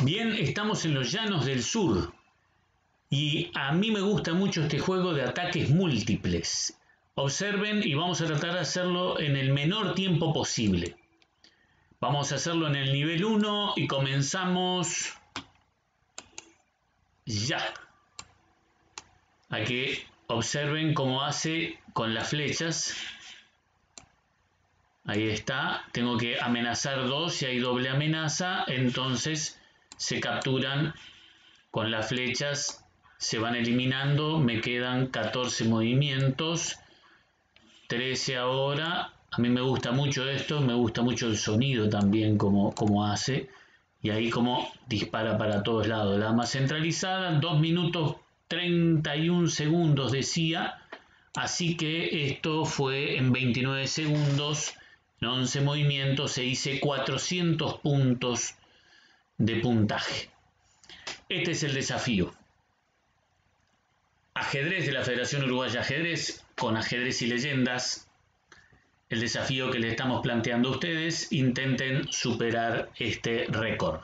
Bien, estamos en los llanos del sur y a mí me gusta mucho este juego de ataques múltiples. Observen y vamos a tratar de hacerlo en el menor tiempo posible. Vamos a hacerlo en el nivel 1 y comenzamos ya. Hay que observen cómo hace con las flechas. Ahí está. Tengo que amenazar dos. Si hay doble amenaza, entonces se capturan con las flechas. Se van eliminando. Me quedan 14 movimientos. 13 ahora. A mí me gusta mucho esto. Me gusta mucho el sonido también como, como hace. Y ahí como dispara para todos lados. La más centralizada, 2 minutos 31 segundos decía. Así que esto fue en 29 segundos, en 11 movimientos, se hice 400 puntos de puntaje. Este es el desafío. Ajedrez de la Federación Uruguaya Ajedrez con ajedrez y leyendas. El desafío que le estamos planteando a ustedes, intenten superar este récord.